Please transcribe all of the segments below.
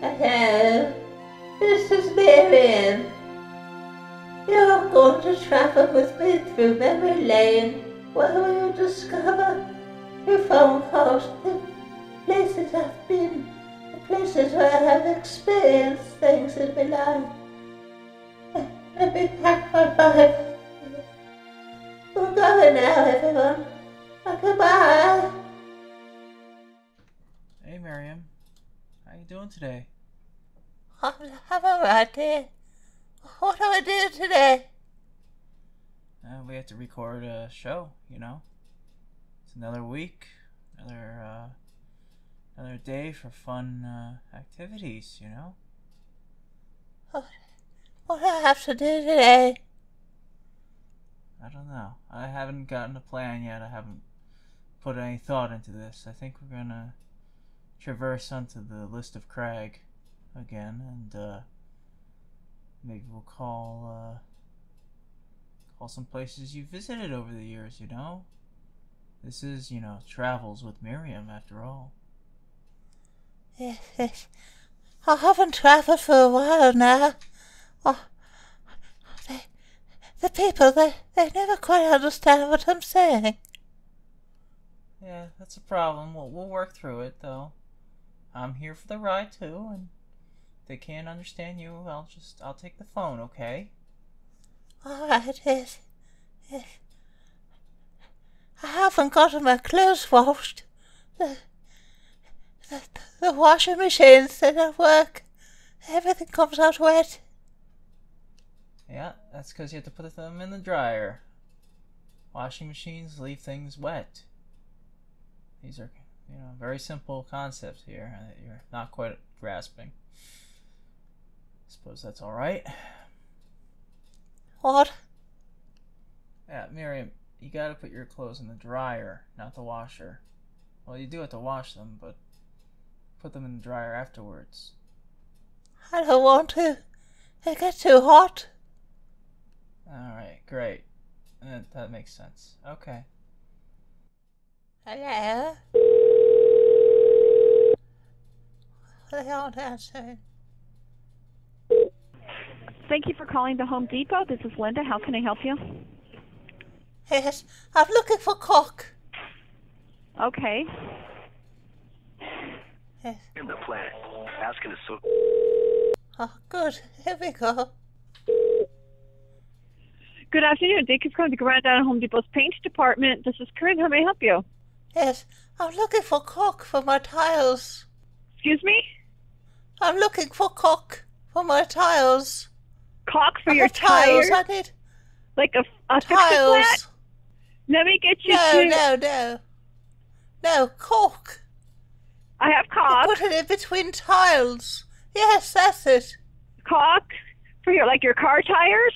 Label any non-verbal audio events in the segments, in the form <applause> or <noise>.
Hello, this is Miriam. You're going to travel with me through memory lane where we will discover your phone calls, the places I've been, the places where I have experienced things in my life. Let me pack my bag. We're going now, everyone. Goodbye. Hey, Miriam. How you doing today? I'm, I'm alright, dear. What do I do today? Uh, we have to record a show, you know. It's another week, another uh, another day for fun uh, activities, you know. What, what do I have to do today? I don't know. I haven't gotten a plan yet. I haven't put any thought into this. I think we're gonna traverse onto the list of Crag again, and uh, maybe we'll call uh, call some places you visited over the years. You know, this is you know travels with Miriam after all. Yes, <laughs> yes. I haven't travelled for a while now. Oh, they, the people, they, they never quite understand what I'm saying. Yeah, that's a problem. We'll we'll work through it though. I'm here for the ride too, and if they can't understand you, I'll just I'll take the phone, okay? All right, yes, yes. I haven't gotten my clothes washed. The, the, the washing machines they don't work. Everything comes out wet. Yeah, that's because you have to put them in the dryer. Washing machines leave things wet. These are, you know, very simple concept here that you're not quite grasping. I Suppose that's all right. What? Yeah, Miriam, you gotta put your clothes in the dryer, not the washer. Well, you do have to wash them, but put them in the dryer afterwards. I don't want to. It gets too hot. Alright, great. That, that makes sense. Okay. Hello? They aren't. Thank you for calling the Home Depot. This is Linda. How can I help you? Yes, I'm looking for cock. Okay. Yes. in the planet. Asking us so. Oh, ah, good. Here we go. Good afternoon. Thank you for calling the Grand Island Home Depot's paint department. This is Corinne. How may I help you? Yes, I'm looking for cock for my tiles. Excuse me? I'm looking for cock for my tiles. Caulk for I your tiles. tires? I need Like a, a tiles. Let me get you No, to... no, no. No, cork. I have caulk. Put it in between tiles. Yes, that's it. Caulk for your, like your car tires?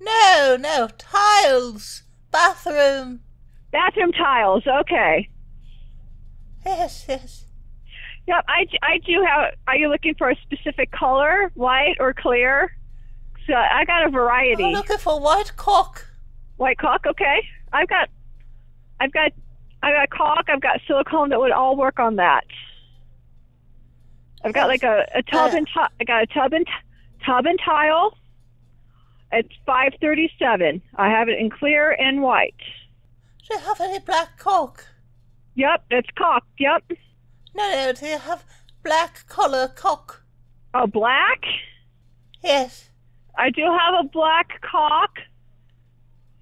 No, no, tiles. Bathroom. Bathroom tiles. Okay. Yes, yes. Yep, I, I do have... Are you looking for a specific color? White or clear? So I got a variety. I'm looking for white cock. White caulk, okay. I've got, I've got, I've got caulk. I've got silicone that would all work on that. I've got like a, a tub Uh, and I got a tub and tub and tile. It's five thirty seven. I have it in clear and white. Do you have any black cock? Yep, it's caulk. Yep. No, no, do you have black color cock? A black. Yes. I do have a black caulk.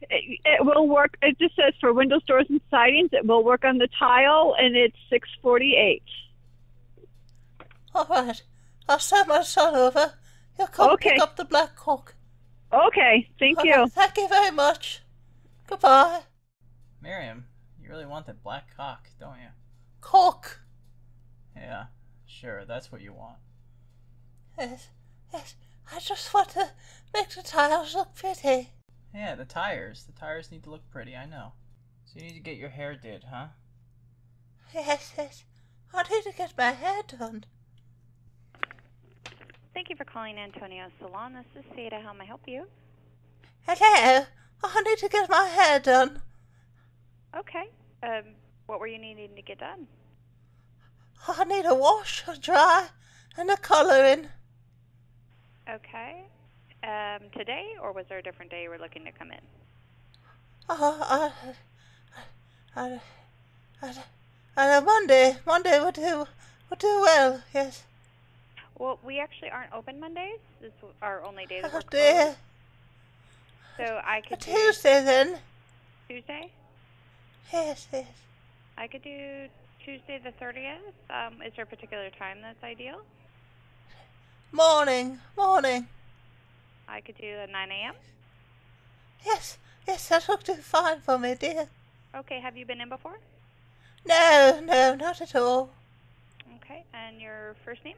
It, it will work. It just says for windows, doors, and sidings. It will work on the tile, and it's six forty eight. All right. I'll send my son over. He'll come Okay. pick up the black cock. Okay, thank All you. right, Thank you very much. Goodbye. Miriam, you really want that black cock, don't you? Cock. Yeah, sure, that's what you want. Yes, yes. I just want to make the tiles look pretty. Yeah, the tires. The tires need to look pretty, I know. So you need to get your hair did, huh? Yes, yes. I need to get my hair done. Thank you for calling Antonio Salon. This is Seda. How may I help you? Hello. I need to get my hair done. Okay. Um, what were you needing to get done? I need a wash, a dry, and the colouring. Okay. Um, today, or was there a different day you were looking to come in? Oh, I, I, I, I, on Monday, Monday would do, would do well, yes. Well, we actually aren't open Mondays. This is our only day that Oh we're closed. So I A could do Tuesday then. Tuesday. Yes, yes. I could do Tuesday the 30th. Um, is there a particular time that's ideal? Morning, morning. I could do a 9 a.m. Yes, yes, that would do fine for me, dear. Okay, have you been in before? No, no, not at all. Okay, and your first name?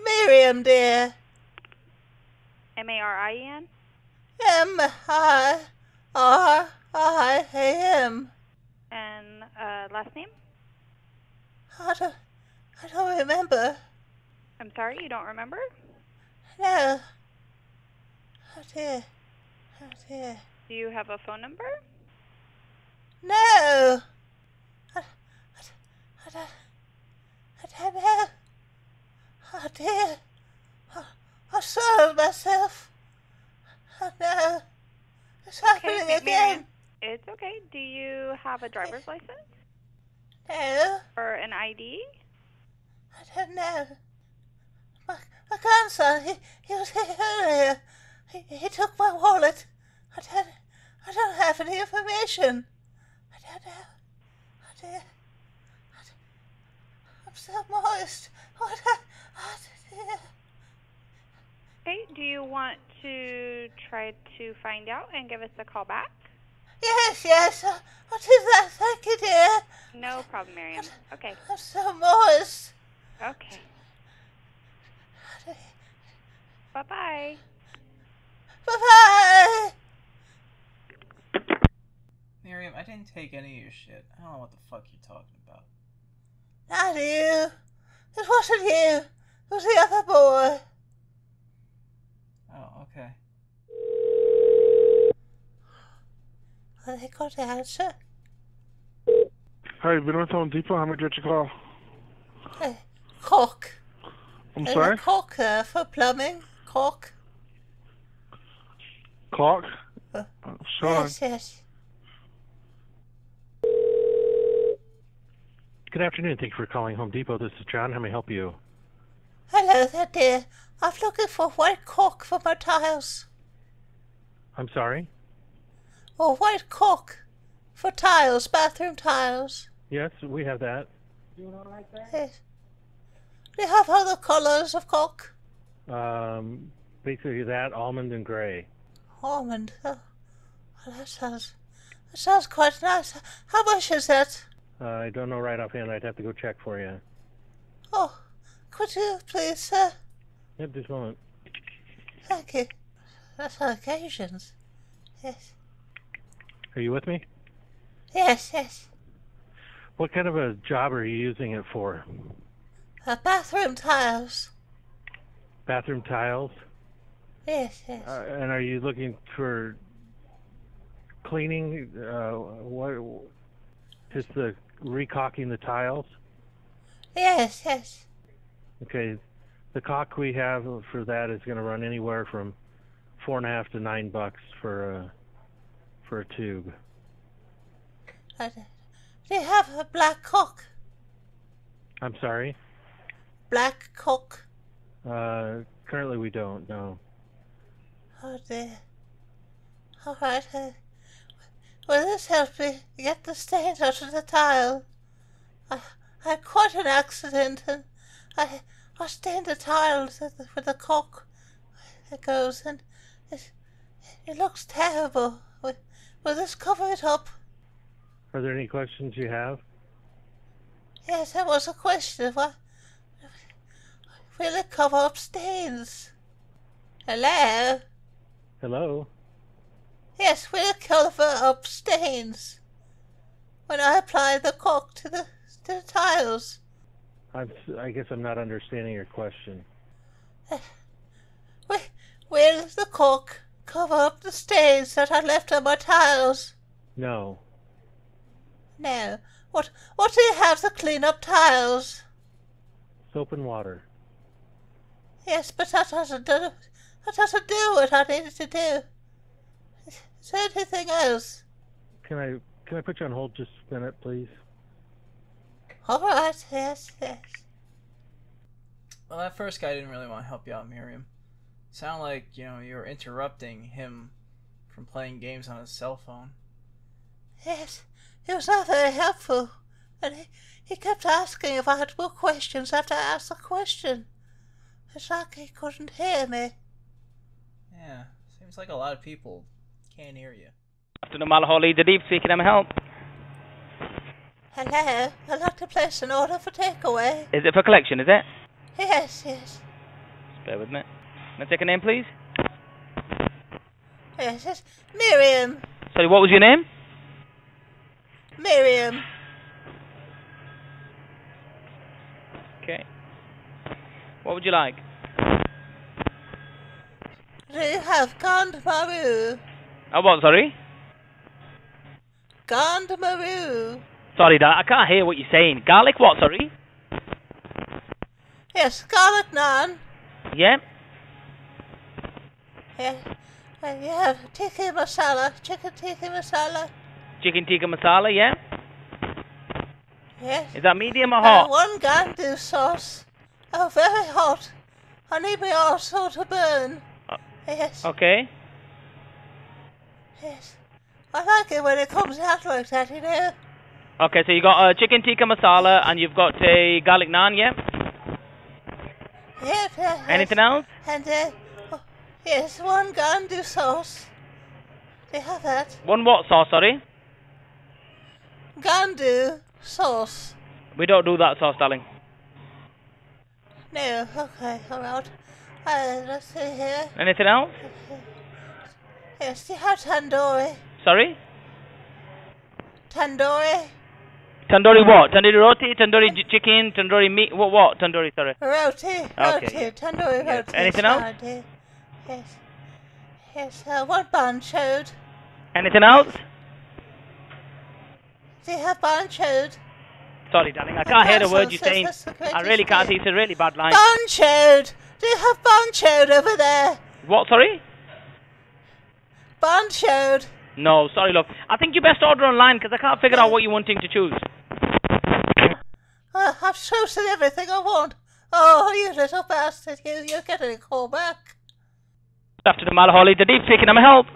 Miriam, dear. M A R I E N? M I R I A M. And uh, last name? I don't, I don't remember. I'm sorry, you don't remember? No. Oh dear. Oh dear. Do you have a phone number? No. I, I, I, don't, I don't know. Oh dear. I, I soiled myself. Oh no. It's happening Ma- again. Miriam, It's okay. Do you have a driver's license No. or an ID? I don't know. My, my grandson, he, he was here earlier. He, he took my wallet. I don't, I don't have any information. I don't know. I don't, I don't, I'm so moist. What I, I, dear. Okay, do you want to try to find out and give us a call back? Yes, yes. What is that? Thank you, dear. No problem, Miriam. Okay, I'm so moist. okay. Bye bye. Bye-bye. Miriam, I didn't take any of your shit. I don't know what the fuck you're talking about. Not you. It wasn't you. It was the other boy. Oh, okay. Are they got to answer? Hi, you've been with Home Depot. How may I direct your call? Uh, cock. I'm There's sorry? a cock there for plumbing. Cock. Clock? Uh, Sean. Yes, yes. Good afternoon. Thank you for calling Home Depot. This is John. How may I help you? Hello there, dear. I'm looking for white cock for my tiles. I'm sorry. Or white cock for tiles, bathroom tiles. Yes, we have that. Yes. Do you know like that? Yes. We have other colours of cock? Um, basically that almond and gray. Almond. Oh, well, that sounds. That sounds quite nice. How much is that? Uh, I don't know right offhand. I'd have to go check for you. Oh, could you please, sir? Yep, just a moment. Thank you. That's on occasions. Yes. Are you with me? Yes, yes. What kind of a job are you using it for? Uh, bathroom tiles. Bathroom tiles? Yes, yes. Uh, and are you looking for cleaning? Uh, what? Just the recocking the tiles? yes, yes. Okay, the cock we have for that is going to run anywhere from four and a half to nine bucks for a for a tube. Uh, do you have a black cock? I'm sorry. Black cock. Uh, currently we don't. No. Oh dear. All right. Uh, will this help me get the stains out of the tile? I, I had quite an accident and I, I stained the tiles with the, with the cock. It goes and it, it looks terrible. Will, this cover it up? Are there any questions you have? Yes, that was a question. What? Will it cover up stains? Hello? Hello. Yes, will it cover up stains? When I apply the caulk to the, to the tiles. I'm. I guess I'm not understanding your question. Eh, will, will the caulk cover up the stains that I left on my tiles? No. No. What, what do you have to clean up tiles? Soap and water. Yes, but that doesn't do that doesn't do what I needed to do. Is there anything else? Can I can I put you on hold just a minute, please? All right. Yes. Yes. Well, that first guy didn't really want to help you out, Miriam. Sound like you know you were interrupting him from playing games on his cell phone. Yes. He was not very helpful, and he, he kept asking if I had more questions after I asked the question. It's like he couldn't hear me. Yeah, seems like a lot of people can't hear you. Afternoon, Malaholi, the deep speaking, I'm help. Hello. I'd like to place an order for takeaway. Is it for collection, is it? Yes. Yes. Just bear with me. Can I take a name, please? Yes. It's Miriam. Sorry, what was your name? Miriam. Okay. What would you like? Do you have Gand Maru? Oh, uh, what, sorry? Gand Maru. Sorry, Dad, I can't hear what you're saying. Garlic what, sorry? Yes, garlic naan. Yeah? Yes. And you have tikka masala, chicken tikka masala. Chicken tikka masala, yeah? Yes. Is that medium or hot? one gandu sauce. Oh, very hot. I need my arsehole to burn. Uh, Yes. Okay. Yes. I like it when it comes out like that, you know. Okay, so you got a chicken tikka masala and you've got a garlic naan, yeah? Yes, yes, yes. Anything else? And, uh, yes, one gandu sauce. Do you have that? One what sauce, sorry? Gandu sauce. We don't do that sauce, darling. No, okay, alright. Uh, let's see here. Anything else? Yes, you have tandoori? Sorry? Tandoori? Tandoori what? Tandoori roti, tandoori chicken, tandoori meat, what, what? Tandoori, sorry. Roti, roti, yeah. tandoori roti. Anything else? Yes. Yes, uh, one banchoed. Anything else? Do you have banchoed? Sorry, darling, I can't hear the word you're saying. I really can't. It's a really bad line. Banchoed! Do you have banchoed over there? What, sorry? Banchoed. No, sorry, love. I think you best order online because I can't figure out what you're wanting to choose. Uh, I've chosen everything I want. Oh, you little bastard, you, you're getting a call back. After the Malaholi, the deep speaking, I'm help.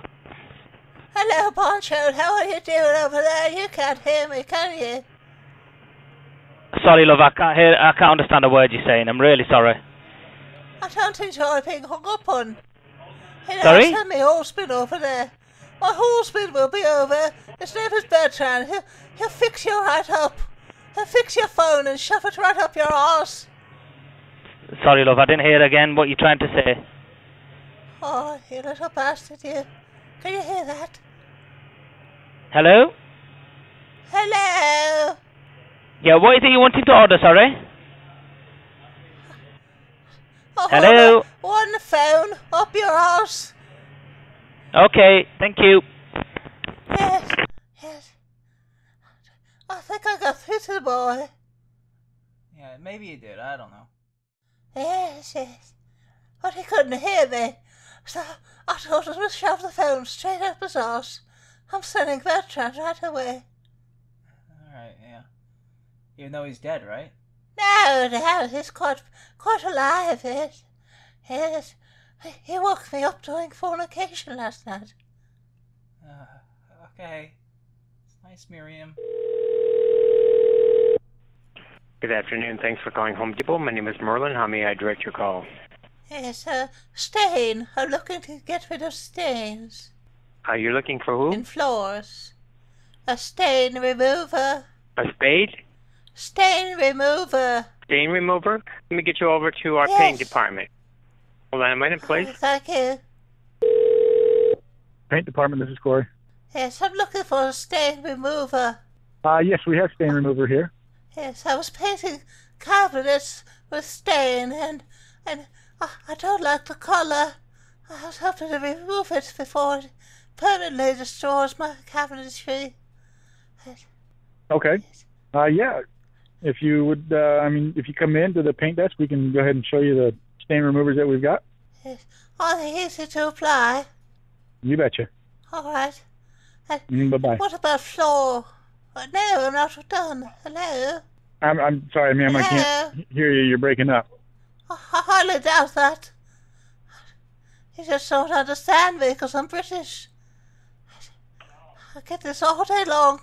Hello, Banchoed, how are you doing over there? You can't hear me, can you? Sorry, love, I can't hear. I can't understand a word you're saying. I'm really sorry. I don't enjoy being hung up on. You know, Sorry? send me husband over there. My husband will be over. His name is Bertrand. He'll, he'll fix you right up. He'll fix your phone and shove it right up your arse. Sorry, love, I didn't hear again what you're trying to say. Oh, you little bastard, you. Can you hear that? Hello? Hello? Yeah, what is it you wanted to order, sorry? Oh, Hello? One phone up your arse. Okay, thank you. Yes, yes. I think I got through to the boy. Yeah, maybe you did. I don't know. Yes, yes. But he couldn't hear me. So I told him to shove the phone straight up his arse. I'm sending Bertrand right away. Alright, yeah. Even though he's dead, right? No, no, he's quite, quite alive, yes. Yes. He- He woke me up doing fornication last night. Uh, okay. It's nice, Miriam. Good afternoon. Thanks for calling Home Depot. My name is Merlin. How may I direct your call? Yes, uh, stain. I'm looking to get rid of stains Uh, you're looking for who? in floors. A stain remover. A spade? Stain remover. Stain remover? Let me get you over to our paint Yes. department. Hold on a minute, please. Thank you. Paint department, this is Corey. Yes, I'm looking for a stain remover. Uh, yes, we have stain remover here. Yes, I was painting cabinets with stain, and and I, I don't like the colour. I was hoping to remove it before it permanently destroys my cabinetry. Okay. Uh, yeah. If you would, uh, I mean, if you come in to the paint desk, we can go ahead and show you the stain removers that we've got? Yes. Are they easy to apply? You betcha. All right. Mm, bye bye. What about floor? Uh, no, I'm not done. Hello? I'm I'm sorry, ma'am. I can't hear you. You're breaking up. I highly doubt that. You just don't understand me because I'm British. I get this all day long.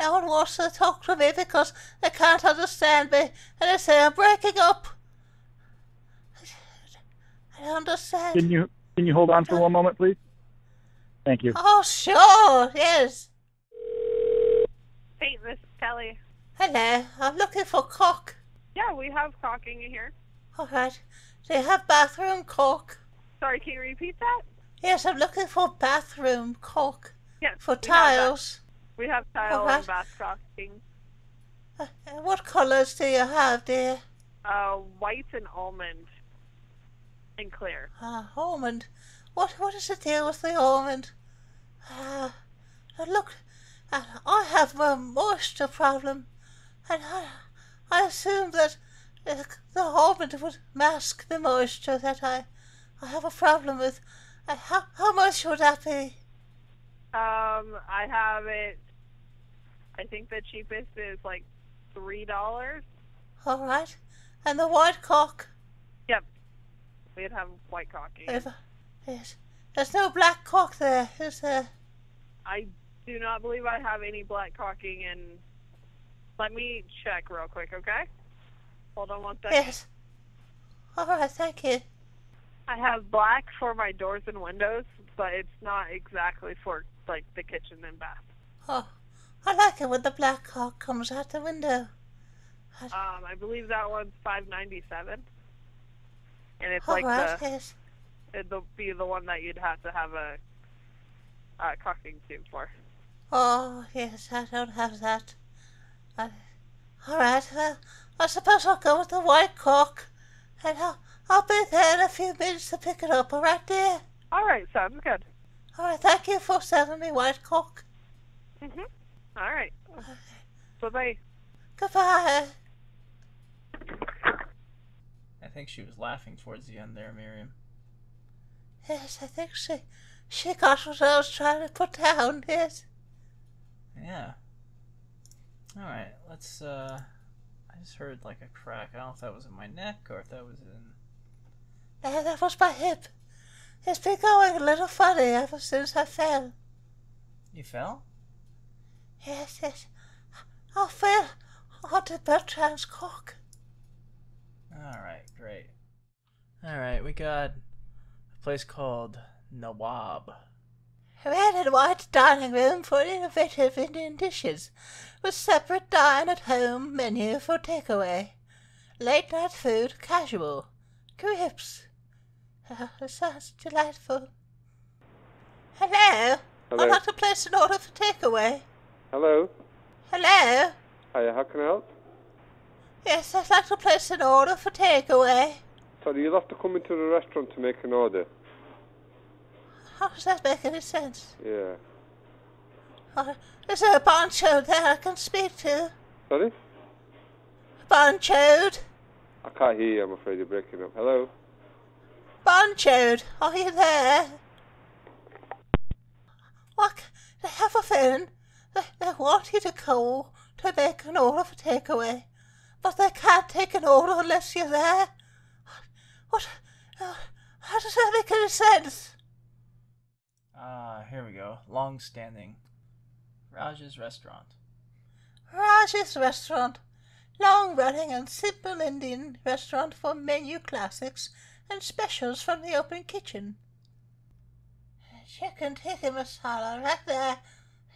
No one wants to talk to me because they can't understand me and they say I'm breaking up. I don't understand. Can you can you hold on for one moment, please? Thank you. Oh, sure, yes. Hey, this is Kelly. Hello, I'm looking for cock. Yeah, we have caulking in here. All right. Do you have bathroom cock? Sorry, can you repeat that? Yes, I'm looking for bathroom cock. Yes. For we have tiles. We have tile Alright. and bath caulking. Uh, what colours do you have, dear? Uh, white and almond. And clear. Ah, almond. What what is the deal with the almond? Ah, uh, look, uh, I have a moisture problem, and I, I assume that uh, <laughs> the almond would mask the moisture that I, I have a problem with. Uh, how how much would that be? Um, I have it. I think the cheapest is like three dollars. All right, and the white cock. Yep. We'd have white. If, yes, there's no black cock there, is there? I do not believe I have any black cocking, and let me check real quick, okay? Hold on one second. Yes. All right, thank you. I have black for my doors and windows, but it's not exactly for like the kitchen and bath. Oh, I like it when the black cock comes out the window. Um, I believe that one's five ninety seven. And it's All like right, the yes. it'll be the one that you'd have to have a uh, caulking tube for. Oh, yes, I don't have that. I, all right, well, I suppose I'll go with the white cock, and I'll, I'll be there in a few minutes to pick it up, all right, dear? All right, sounds good. All right, thank you for sending me white cock. Mhm. All right. Bye bye. Goodbye. I think she was laughing towards the end there, Miriam. Yes, I think she, she got what I was trying to put down, yes. Yeah. Alright, let's, uh. Just heard like a crack. I don't know if that was in my neck or if that was in. Uh, that was my hip. It's been going a little funny ever since I fell. You fell? Yes, yes. I fell onto Bertrand's cock. Alright, great. Alright, we got a place called Nawab. Red and white dining room for innovative Indian dishes, with separate dine at home menu for takeaway. Late night food casual. Grips. Oh, <laughs> it sounds delightful. Hello? Hello. I'd like to place an order for takeaway. Hello. Hello? Hiya, how can I help? Yes, I'd like to place an order for takeaway. Sorry, you'll have to come into the restaurant to make an order. How does that make any sense? Yeah. Uh, is there a bonchode there I can speak to? Sorry? Bonchode? I can't hear you, I'm afraid you're breaking up. Hello? Bonchode, are you there? What? They have a phone. They, they want you to call to make an order for takeaway. But they can't take an order unless you're there. What? Uh, how does that make any sense? Ah, here we go. Long standing. Raj's restaurant. Raj's Restaurant. Long running and simple Indian restaurant for menu classics and specials from the open kitchen. Chicken tikka masala right there.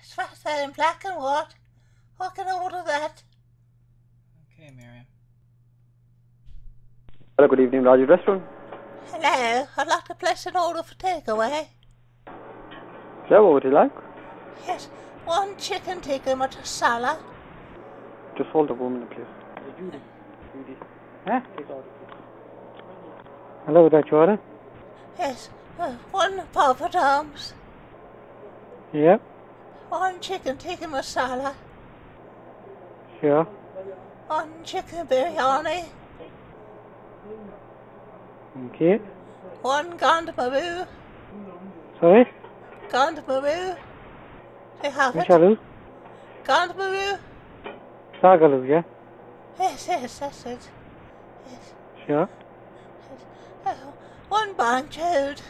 It's right there in black and white. I can order that. Okay, Miriam. Hello, good evening, Raj's Restaurant. Hello, I'd like to place an order for takeaway. Yeah, what would you like? Yes, one chicken tikka masala. Just hold a moment, please. Huh? Hello, would that your order? Yes, uh, one papadums. Yep. One chicken tikka masala. sure. One chicken biryani. Okay. One Gondamaroo. Sorry? Gondamaroo. Do you have it? Michalu? Gondamaroo? Sagalu, yeah? Yes, yes, that's it. Yes. Sure. Oh, one banjoed.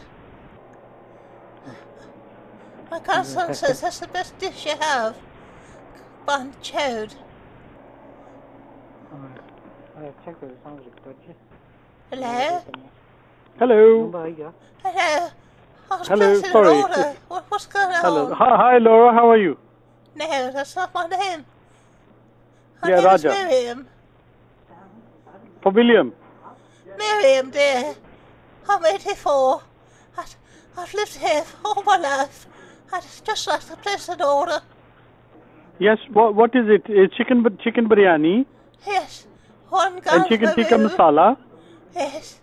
My grandson says that's the best dish you have. Banjoed. Alright. check with the Hello? Hello. Hello? I Hello, sorry. order. What, what's going Hello. on? Hi, hi, Laura. How are you? No, that's not my name. My Yeah, name Raja. is Miriam. For William. Miriam, dear. I'm 84. I, I've lived here for all my life. I'd just like to place an order. Yes. What What is it? Uh, chicken chicken biryani Yes. One and chicken tikka masala Yes.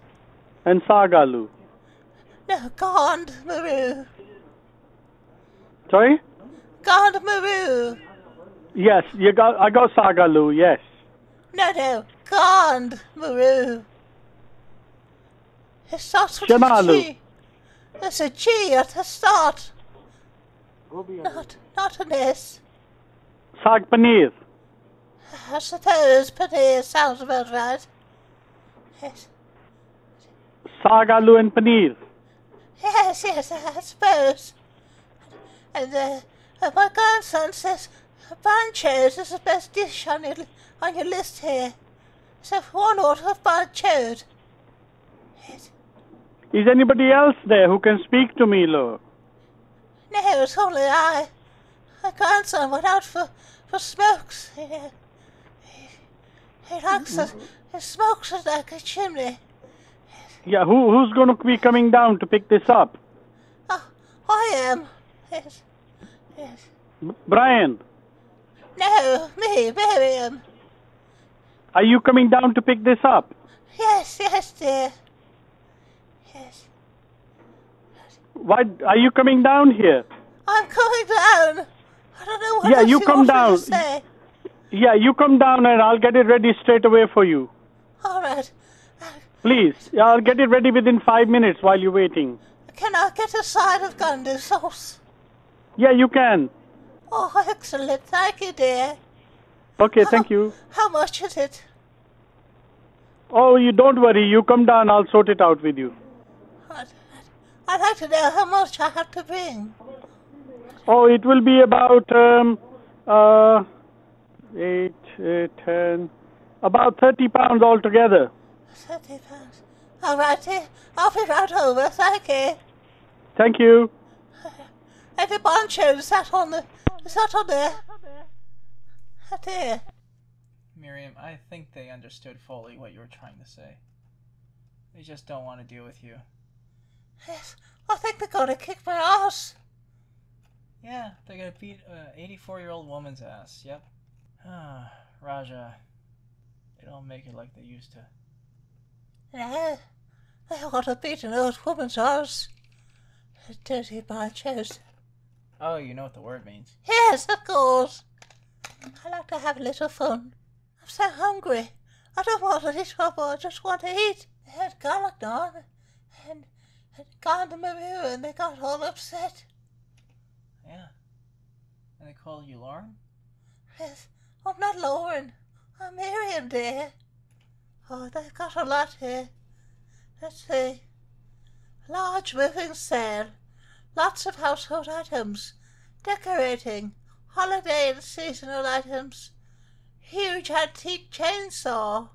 and saag aloo. No, Gond Maru. Sorry. Gond Maru. Yes. You got. I go saag aloo. Yes. No, no. Gond Maru. It starts with Shanalu. a G. There's a G at the start. Not, not an S. Saag paneer. I suppose paneer sounds about right. Yes. Saag aloo and paneer. Yes, yes, I suppose. And uh, uh, my grandson says banchos is the best dish on your on your list here. So one order of banchos. Is anybody else there who can speak to me, Laura? No, it's only I. My grandson went out for for smokes. He, he, he likes it. He smokes it like a chimney. Yeah. Who Who's going to be coming down to pick this up? Ah, I am. Yes, yes. B- Brian. No, me, Miriam. Are you coming down to pick this up? Yes, yes, dear. Yes. Why are you coming down here? I'm coming down. I don't know what Yeah, you you come down. to say. Yeah, you come down and I'll get it ready straight away for you. All right. Please. I'll get it ready within five minutes while you're waiting. Can I get a side of gundu sauce? Yeah, you can. Oh, excellent. Thank you, dear. Okay, thank you. How much is it? Oh, you don't worry. You come down. I'll sort it out with you. I'd like to know how much I have to bring. Oh, it will be about um, uh, eight, uh, ten, about thirty pounds altogether. Thirty pounds. All right, dear. I'll be right over. Thank you. Thank you. And the poncho, is that on the... Is that on there? Oh, dear. Miriam, I think they understood fully what you were trying to say. They just don't want to deal with you. Yes, I think they're gonna kick my ass. Yeah, they're gonna beat an 84 year old woman's ass. Yep. Ah, <sighs> Raja. They don't make it like they used to. No, I want to beat an old woman's ass. Dirty ponchos. Oh, you know what the word means. Yes, of course. I like to have a little fun. I'm so hungry. I don't want any trouble. I just want to eat. They had garlic naan and, and Gondamaru and they got all upset. Yeah. And they call you Lauren? Yes, I'm not Lauren. I'm Miriam, dear. Oh, they've got a lot here. Let's see. Large moving sale. Lots of household items. Decorating. Holiday and seasonal items. Huge antique chainsaw.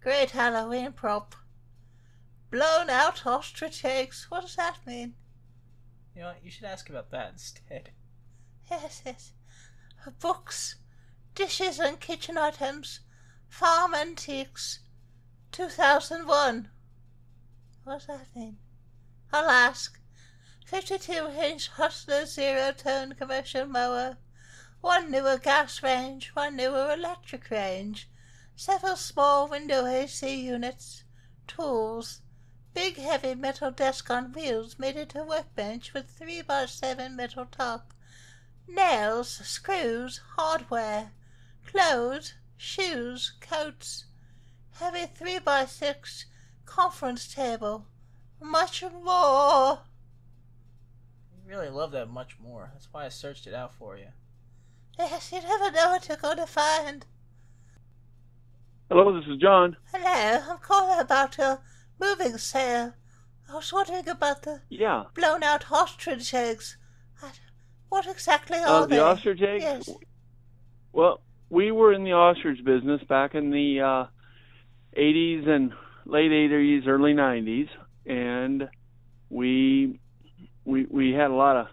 Great Halloween prop. Blown out ostrich eggs. What does that mean? You know what? You should ask about that instead. Yes, yes. Books, dishes and kitchen items, farm antiques, 2001. What's that mean? I'll ask. 52 inch Hustler zero turn commercial mower, one newer gas range, one newer electric range, several small window AC units, tools, big heavy metal desk on wheels made into a workbench with 3 by 7 metal top, nails, screws, hardware, clothes, shoes, coats, heavy 3 by 6 conference table. Much more. You really love that much more. That's why I searched it out for you. Yes, you never know what you're going to find. Hello, this is John. Hello, I'm calling about your moving sale. I was wondering about the Yeah. blown out ostrich eggs. What exactly are Uh, are the they? ostrich eggs? Yes. Well, we were in the ostrich business back in the uh, 80s and late 80s, early 90s, and we we we had a lot of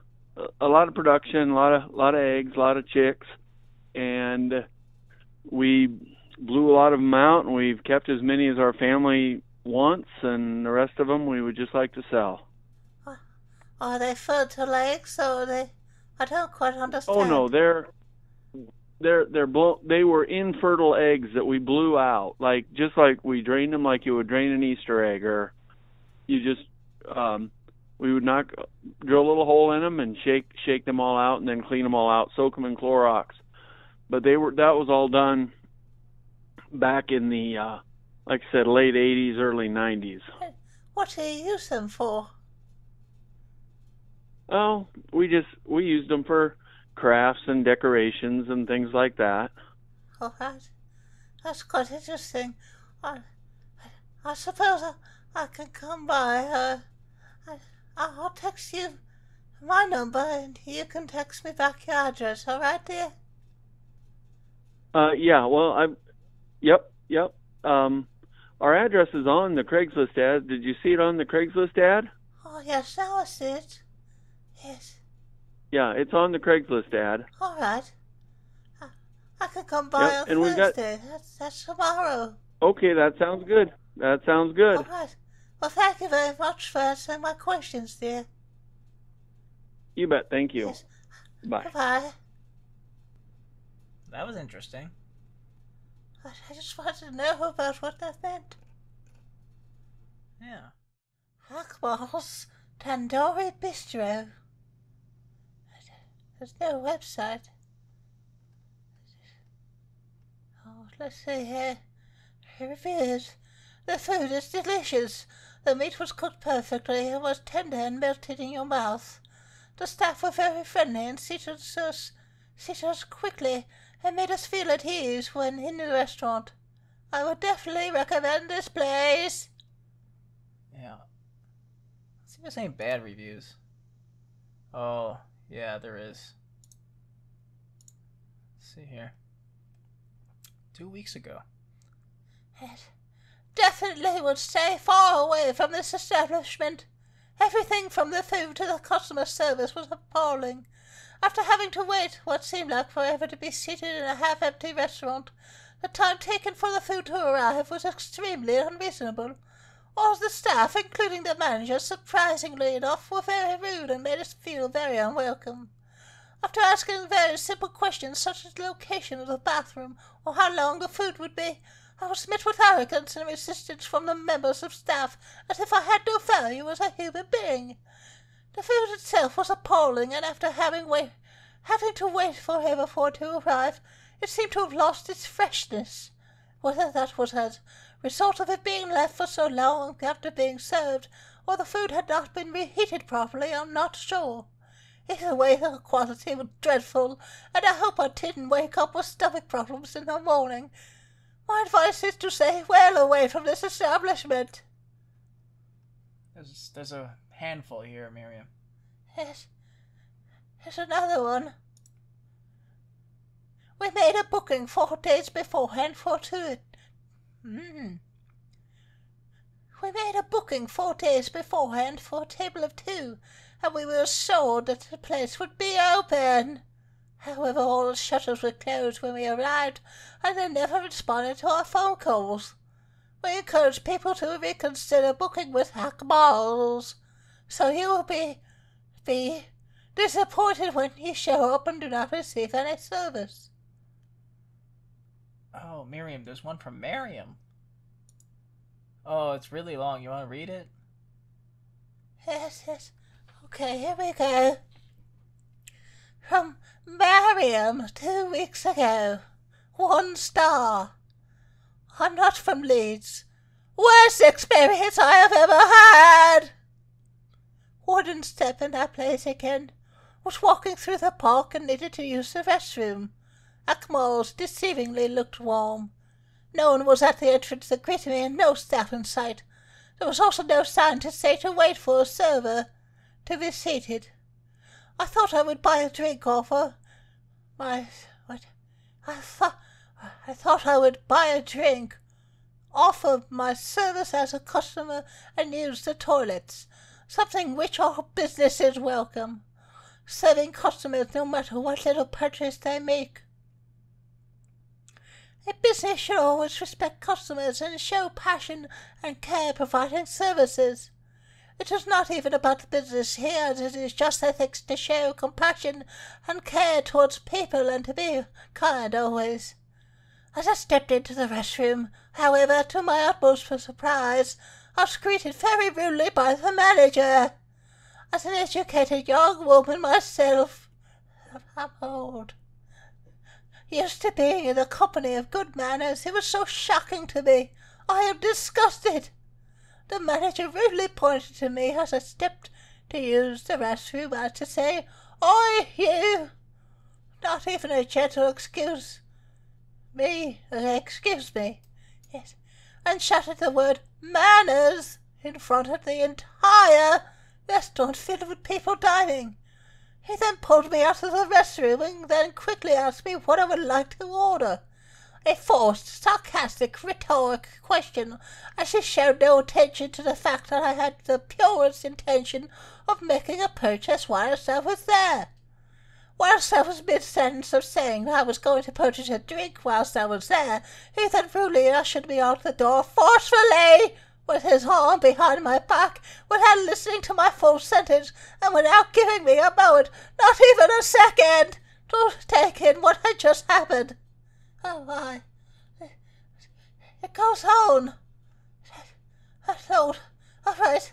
a lot of production, a lot of a lot of eggs, a lot of chicks, and we blew a lot of them out, and we've kept as many as our family wants, and the rest of them we would just like to sell. Are they fertile eggs or are they? I don't quite understand. Oh no, they're they're they're blow, they were infertile eggs that we blew out, like just like we drained them like you would drain an Easter egg, or you just um we would knock drill a little hole in them and shake shake them all out and then clean them all out, soak them in Clorox. But they were that was all done back in the uh like I said late 80s, early 90s. What do you use them for? Oh, we just we used them for crafts and decorations and things like that. All right. That's quite interesting. I, I suppose I, I can come by. Uh, I, I'll text you my number and you can text me back your address, all right, dear? Uh, yeah. Well, I'm, Yep. Yep. Um, our address is on the Craigslist ad. Did you see it on the Craigslist ad? Oh, yes, now I see it. Yes, Yeah, it's on the Craigslist ad. all right. I, I can come by Yep, on and we've got- Thursday. That's, that's tomorrow. Okay, that sounds good. That sounds good. All right. Well, thank you very much for answering my questions, dear. You bet. Thank you. Bye. Bye. That was interesting. I, I just wanted to know about what that meant. Yeah. Akbar's Tandoori Bistro. There's no website. Oh, let's see here. Reviews. The food is delicious. The meat was cooked perfectly and was tender and melted in your mouth. The staff were very friendly and seated us, seated us quickly and made us feel at ease when in the restaurant. I would definitely recommend this place. Yeah. See if there's bad reviews. Oh, yeah, there is. Let's see here. Two weeks ago. It definitely would stay far away from this establishment. Everything from the food to the customer service was appalling. After having to wait what seemed like forever to be seated in a half empty restaurant, the time taken for the food to arrive was extremely unreasonable. All the staff, including the manager, surprisingly enough, were very rude and made us feel very unwelcome. After asking very simple questions such as the location of the bathroom or how long the food would be, I was met with arrogance and resistance from the members of staff as if I had no value as a human being. The food itself was appalling, and after having wait, having to wait forever for it to arrive, it seemed to have lost its freshness. Whether that was as result of it being left for so long after being served, or the food had not been reheated properly, I'm not sure. Either way, the quality was dreadful, and I hope I didn't wake up with stomach problems in the morning. My advice is to stay well away from this establishment. There's, there's a handful here, Miriam. Yes. There's another one. We made a booking four days beforehand for two. Mm. We made a booking four days beforehand for a table of two, and we were assured that the place would be open. However, all the shutters were closed when we arrived, and they never responded to our phone calls. We encourage people to reconsider booking with Hackballs, so you will be be disappointed when you show up and do not receive any service. Oh, Miriam, there's one from Miriam. Oh, it's really long. You want to read it? Yes, yes. Okay, here we go. From Miriam, two weeks ago. One star. I'm not from Leeds. worst experience I have ever had. Wouldn't step in that place again. Was walking through the park and needed to use the restroom. Akbar's deceivingly looked warm. No one was at the entrance to greet me and no staff in sight. There was also no sign to say to wait for a server to be seated. I thought I would buy a drink off her. My what? I thought I thought I would buy a drink, offer my service as a customer, and use the toilets. Something which all businesses welcome, serving customers no matter what little purchase they make. A business should always respect customers and show passion and care providing services. It is not even about the business here, as it is just ethics to show compassion and care towards people and to be kind always. As I stepped into the restroom, however, to my utmost surprise, I was greeted very rudely by the manager. As an educated young woman myself, I'm old. Used to being in the company of good manners, it was so shocking to me. I am disgusted. The manager rudely pointed to me as I stepped to use the restroom as to say, Oi, you! Not even a gentle excuse me, uh, excuse me, yes, and shouted the word manners in front of the entire restaurant filled with people dining. He then pulled me out of the restroom and then quickly asked me what I would like to order. A forced, sarcastic, rhetoric question, as he showed no attention to the fact that I had the purest intention of making a purchase whilst I was there. Whilst I was mid-sentence of saying that I was going to purchase a drink whilst I was there, he then rudely ushered me out the door forcefully, with his arm behind my back, without listening to my full sentence, and without giving me a moment, not even a second, to take in what had just happened. Oh my. It goes on. I thought, all right.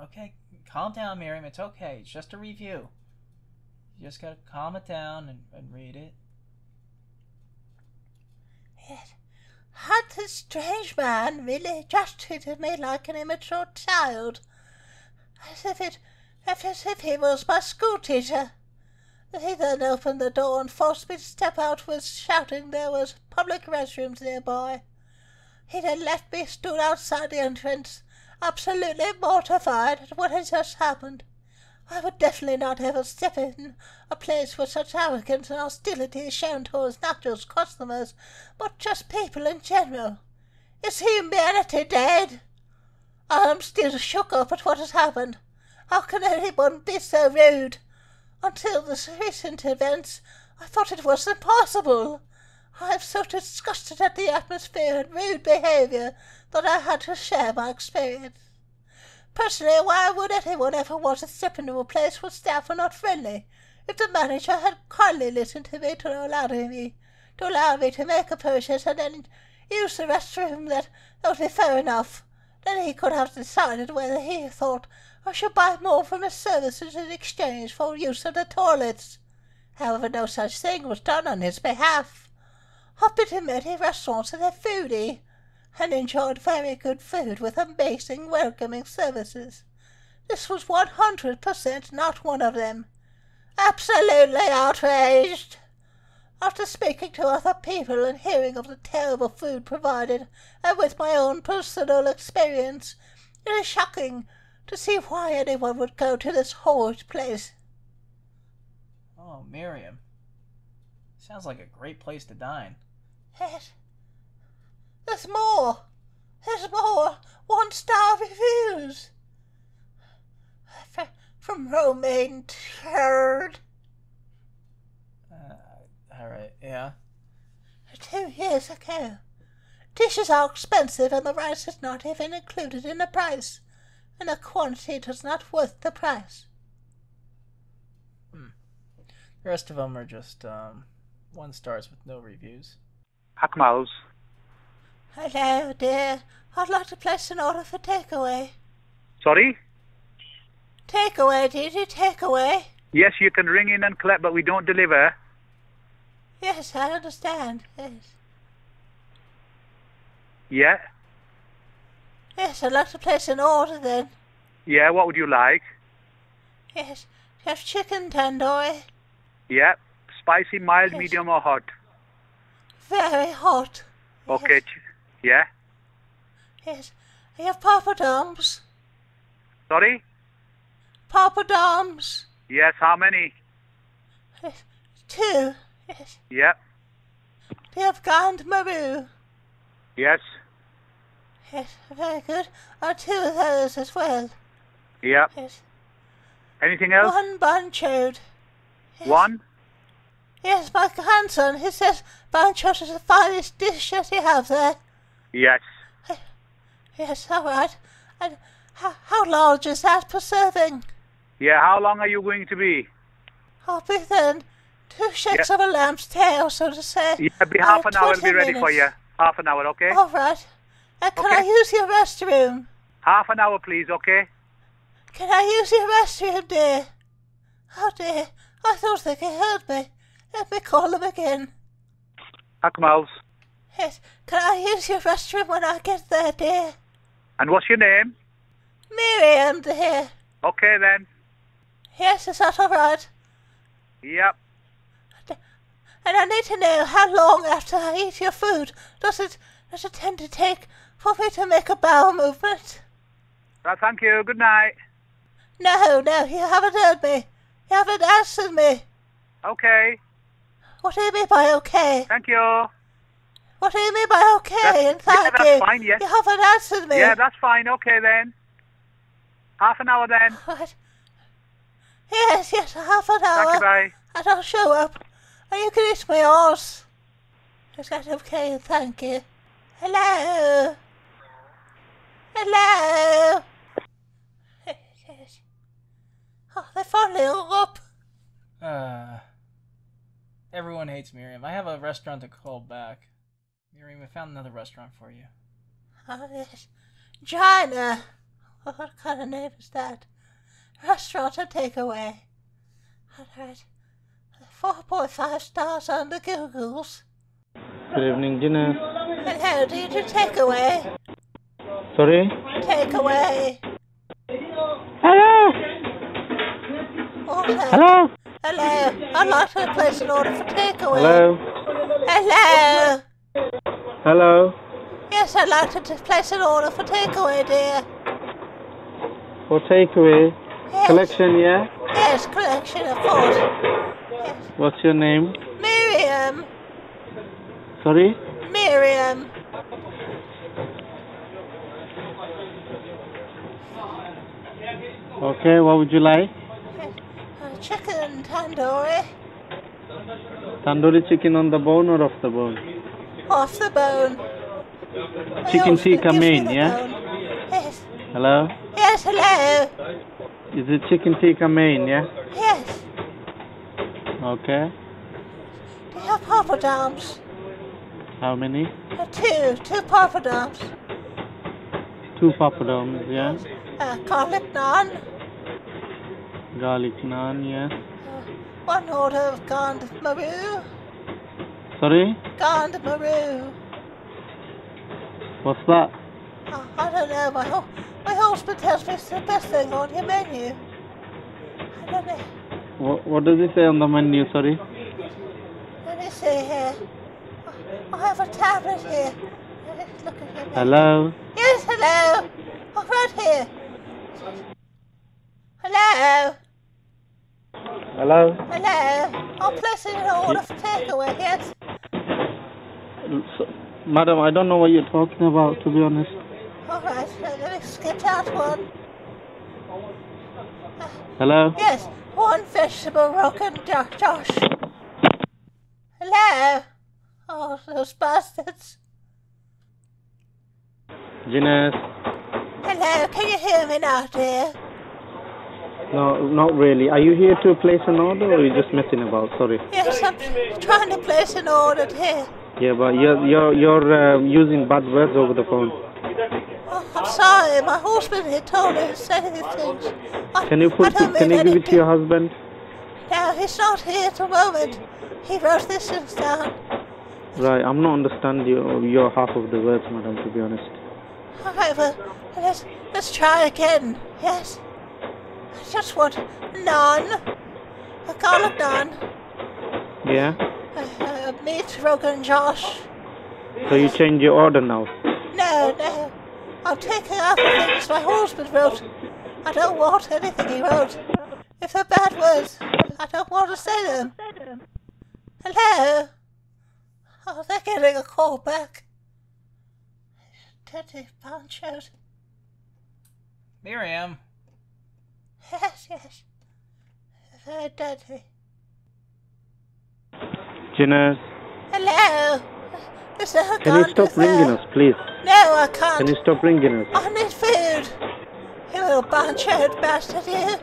Okay, calm down, Miriam. It's okay. It's just a review. You just gotta calm it down and, and read it. Yes. This strange man really just treated me like an immature child? As if it, as if he was my school teacher. He then opened the door and forced me to step out with shouting there was public restrooms nearby. He then left me stood outside the entrance, absolutely mortified at what had just happened. I would definitely not ever step in a place where such arrogance and hostility is shown towards not just customers, but just people in general. Is humanity dead? I am still shook up at what has happened. How can anyone be so rude? Until the recent events, I thought it was impossible. I am so disgusted at the atmosphere and rude behaviour that I had to share my experience. Personally, why would anyone ever want to step into a place where staff are not friendly? If the manager had kindly listened to me to allow me to allow me to make a purchase and then use the restroom, that, that would be fair enough. Then he could have decided whether he thought I should buy more from his services in exchange for use of the toilets. However, no such thing was done on his behalf. I've been to many restaurants and they're foodie, and enjoyed very good food with amazing welcoming services. This was one hundred percent not one of them. Absolutely outraged. After speaking to other people and hearing of the terrible food provided, and with my own personal experience, it is shocking to see why anyone would go to this horrid place. Oh, Miriam. Sounds like a great place to dine. Yes. There's more. There's more one-star reviews. F- from Romaine Turd. Uh, alright, yeah. Two years ago. Dishes are expensive and the rice is not even included in the price and the quantity is not worth the price. Hmm. The rest of them are just um, one stars with no reviews. Akbar's. Hello, dear. I'd like to place an order for takeaway. Sorry? Takeaway, did you takeaway? Yes, you can ring in and collect, but we don't deliver. Yes, I understand. Yes. Yeah. Yes, I'd like to place an order then. Yeah, what would you like? Yes, have chicken tandoori. Yeah. Spicy, mild, Yes. medium, or hot? Very hot. Okay. ch- Yeah. Yes. You have poppadoms. Sorry? Poppadoms. Yes, how many? Two. Yes. Do you have Grand Maru? Yes. Yes, very good. Oh, two of those as well. Yeah. Yes. Anything else? One banchoed. One? Yes, my grandson, he says banchoed is the finest dish that you have there. Yes. Yes, all right. And how, how large is that per serving? Yeah, how long are you going to be? I'll be then. Two shakes of a lamb's tail, so to say. Yeah, be half Uh, an hour, I'll be 20 ready for minutes. you. Half an hour, okay? All right. Uh, can I use your restroom? Half an hour, please, okay? Can I use your restroom, dear? Oh, dear. I thought they could heard me. Let me call them again. Hackmouth. Yes. Can I use your restroom when I get there, dear? And what's your name? Miriam, dear. Okay, then. Yes, is that all right? Yep. And I need to know how long after I eat your food does it does it tend to take for me to make a bowel movement? Right, thank you. Good night. No, no, you haven't heard me. You haven't answered me. Okay. What do you mean by okay? Thank you. What do you mean by okay? That's- and thank yeah, that's you. fine, yes. You haven't answered me. Yeah, that's fine. Okay, then. Half an hour, then. Right. Yes, yes, half an hour. Thank you, bye. And I'll show up. And you can eat my horse. Is that okay? Thank you. Hello? Hello? Yes. Oh, they finally hung up. Uh, everyone hates Miriam. I have a restaurant to call back. Miriam, I found another restaurant for you. Oh, yes. China. Uh, what kind of name is that? Restaurant and takeaway. Alright. 4.5 stars on the Googles. Good evening, dinner. Hello, do you do takeaway? Sorry? Takeaway. Hello? Also, Hello? Hello. I'd like to place an order for takeaway. Hello? Hello. Hello? Yes, I'd like to place an order for takeaway, dear. For takeaway? Yes. Collection, yeah? Yes, collection of food. What's your name? Miriam. Sorry? Miriam. Okay, what would you like? Uh, chicken tandoori. Tandoori chicken on the bone or off the bone? Off the bone. Chicken tikka main, yeah? Yes. Hello? Yes, hello. Is it chicken tikka main, yeah? Yes. Okay. Do you have poppadoms? How many? Uh, two. Two poppadoms. Two papadums, yeah? Uh, garlic naan. Garlic naan, yeah? One order of Gand Maru. Sorry? What's that? Oh, I don't know. My, my husband tells me it's the best thing on your menu. I don't know. What, what does it say on the menu, sorry? Let me see here. I have a tablet here. Let's look at. Hello? Yes, hello. I'm right here. Hello. Hello? Hello. I'm placing an order for takeaway, yes? So, madam, I don't know what you're talking about, to be honest. All right, let me skip out one. Hello? Yes, one vegetable rogan jo- Josh. Hello. Oh, those bastards. Guinness? Hello, can you hear me now, dear? No, not really. Are you here to place an order or are you just messing about? Sorry. Yes, I'm trying to place an order here. Yeah, but you're you're you're uh, using bad words over the phone. Oh, I'm sorry, my husband had told me to say these things. I, Can you put can you give it to your husband? No, he's not here at the moment. He wrote this down. Right, I'm not understand your your half of the words, madam. To be honest. All right, well, let's let's try again. Yes. I just want naan, a garlic naan, Yeah. a meat rogan josh. So you change your order now. No, no. I'm taking out the things my husband wrote. I don't want anything he wrote. If they're bad words, I don't want to say them. Hello? Oh, they're getting a call back. Teddy Pancho's. Miriam. Yes, yes. Very dirty. Jinners, Hello? Is there a can you stop with ringing us, please? No, I can't. Can you stop ringing us? I need food. You little bunch-head bastard, you.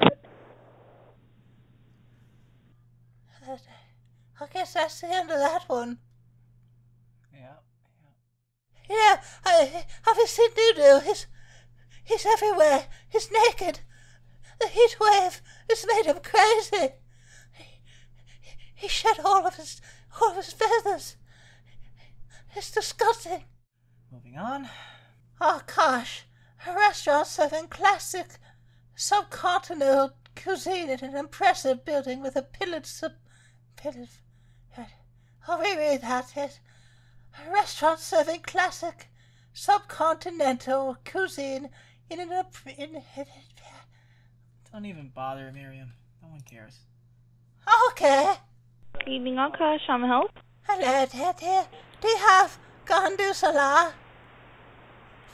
I guess that's the end of that one. Yeah. Yeah, I, have you seen Nudu? He's, he's everywhere. He's naked. The heat wave has made him crazy. He, he shed all of his, all of his feathers. It's disgusting. Moving on. Oh gosh, a restaurant serving classic subcontinental cuisine in an impressive building with a pillared sub. pillared. I'll oh, reread that. Yes. A restaurant serving classic subcontinental cuisine in an. imp- In, Don't even bother, Miriam. No one cares. okay. Evening, Akash. I'm help. Hello, dear. Do you have gandu salah?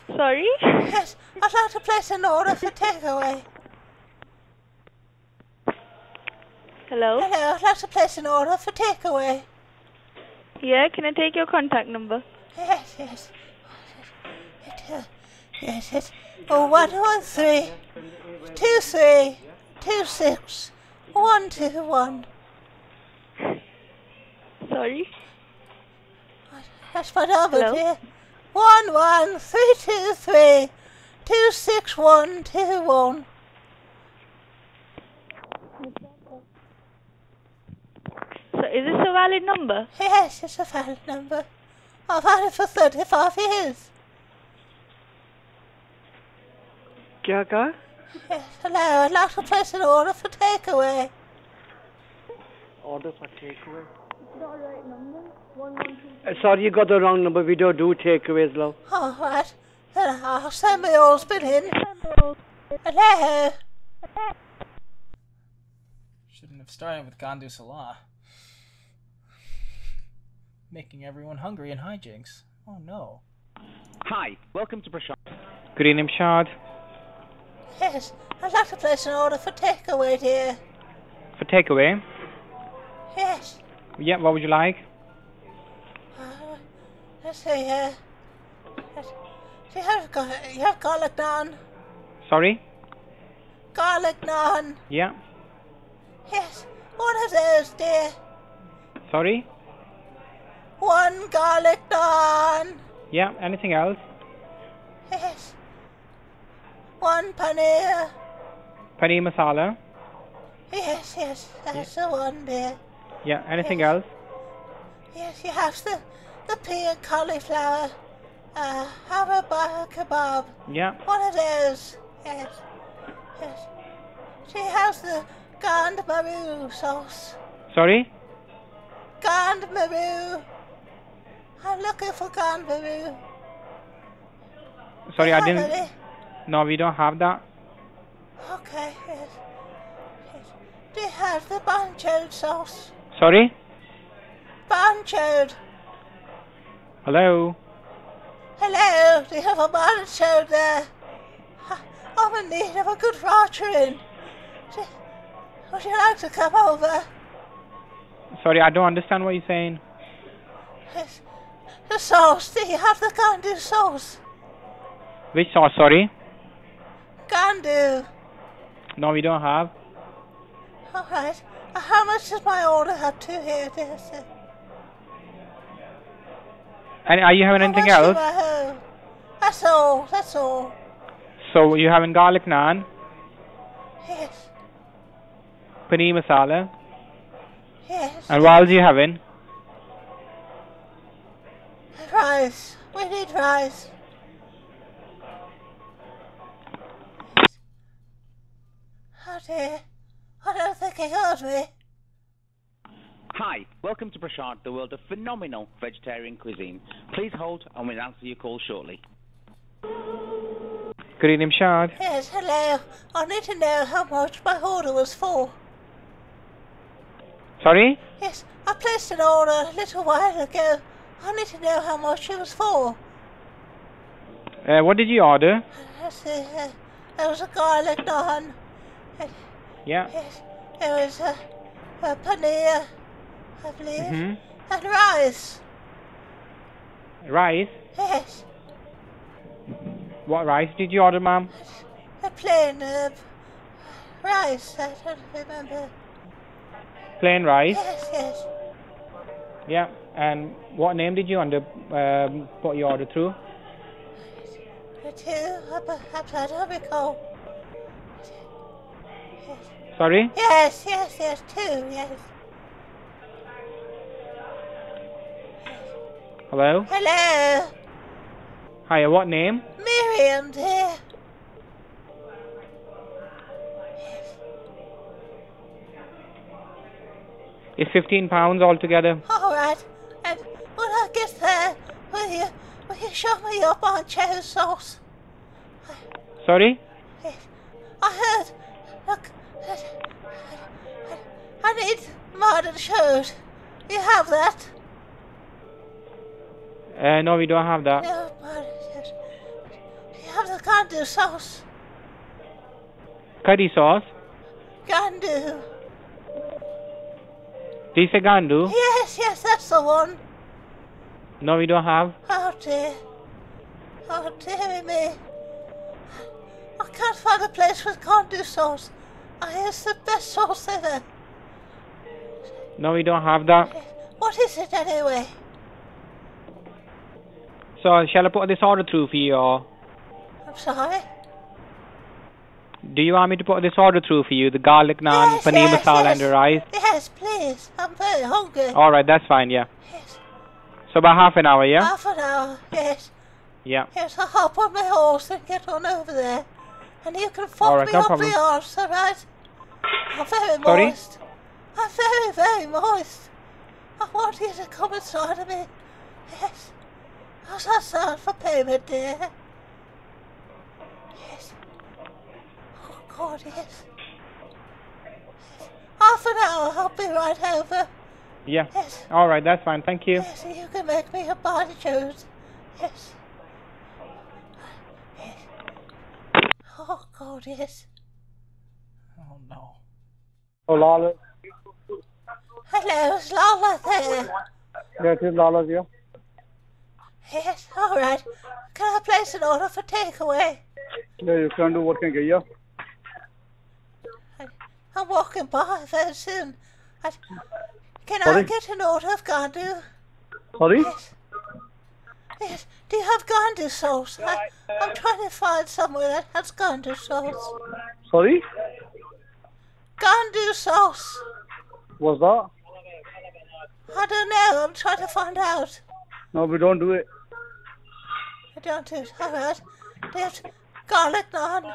Sorry? Yes, I'd like to place an order for takeaway. Hello? Hello, I'd like to place an order for takeaway. Yeah, can I take your contact number? Yes, yes. It, uh, yes, it's oh, one one three two three two six one two one sorry. That's my number, dear. One one three two three two six one two one. So is this a valid number? Yes, it's a valid number. I've had it for thirty five years. Jugger? Yes, hello. I'd like to place an order for takeaway. Order for takeaway? Uh, Sorry, you got the wrong number. We don't do takeaways, love. All right. Then I'll send my husband in. Hello. Shouldn't have started with Gandu Salah. Making everyone hungry in hijinks. Oh no. Hi, welcome to Prashant. Good evening, Shad. Yes, I'd like to place an order for takeaway, dear. For takeaway? Yes. Yeah, what would you like? Uh, let's see here. Yes. You have you have garlic naan. Sorry? Garlic naan. Yeah. Yes. One of those, dear. Sorry? One garlic naan. Yeah, anything else? Yes. One paneer. Paneer masala? Yes, yes, that's the one, dear. Yeah, anything else? Yes, you have the the pea and cauliflower. Uh, a kebab? Yeah. One of those. Yes. Yes. She has the gand maru sauce. Sorry? Gand maru. I'm looking for gand maru. Sorry, I didn't. any? No, we don't have that. Okay, yes. yes. You have the banchoed sauce? Sorry? Banchoed. Hello? Hello, do you have a banchoed there? I'm in need of a good rotary. Would you like to come over? Sorry, I don't understand what you're saying. Yes. The sauce, do you have the gandu sauce? Which sauce, sorry? Gandu. No, we don't have. Alright. How much does my order have to here, dear sir? And are you having anything else? do I owe? That's all, that's all. So you having garlic naan, Yes, paneer masala, yes. and what else you having? rice. We need rice. Oh dear. I don't think he heard me. Hi, welcome to Prashant, the world of phenomenal vegetarian cuisine. Please hold and we'll answer your call shortly. Good evening, Shad. Yes, hello. I need to know how much my order was for. Sorry? Yes, I placed an order a little while ago. I need to know how much it was for. Uh, what did you order? That's the, uh, there was a garlic naan. Yeah. Yes, there was a, a paneer, I believe, hmm and rice. Rice? Yes, What rice did you order, ma'am? a plain uh, rice. I don't remember. Plain rice? Yes, yes. Yeah. And what name did you under um, put your order through? Uh, perhaps I don't recall. Sorry? Yes, yes, yes, two, yes. Hello? Hello, Hiya, what name? Miriam, dear. It's 15 pounds altogether. All right, um, and when I get there, uh, will you, will you show me your boncho sauce? Sorry? I heard, look, I need modern shoes. You have that? Uh, no, we don't have that. No, modern shoes. Do you have the gandu sauce? Curry sauce? Gandu. Did you say gandu? Yes, yes, that's the one. No, we don't have. Oh dear. Oh dear me. I can't find a place with gandu sauce. I it's the best sauce ever. No, we don't have that. What is it anyway? So, shall I put this order through for you, or I'm sorry. do you want me to put this order through for you? The garlic naan, Yes, paneer yes, masala, yes. and the rice? Yes, please. I'm very hungry. Alright, that's fine, yeah. Yes. So, about half an hour, yeah? Half an hour, yes. Yeah. Yes, I'll hop on my horse and get on over there. And you can All right, me no up problem. the arse, alright? I'm very Sorry? moist. I'm very, very moist. I want you to come inside of me. Yes. How's that sound for payment, dear? Yes. Oh, God, yes. Half an hour, I'll be right over. Yeah. Yes. Alright, that's fine, thank you. Yes, you can make me a body shoes. Yes. Yes. Oh, God, yes. Oh no. Oh, Lala. Hello, is Lola there? Yeah, it is Lala here. Yes, all right. Can I place an order for takeaway? Yeah, you can do what can get you. I'm walking by very soon. I, can I get an order of gandu? Sorry? Yes. Yes. Do you have gandu sauce? I, I'm trying to find somewhere that has gandu sauce. Sorry? Gandu sauce. What's that? I don't know. I'm trying to find out. No, we don't do it. I don't do it. All right. There's garlic naan.